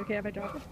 Okay have I dropped it?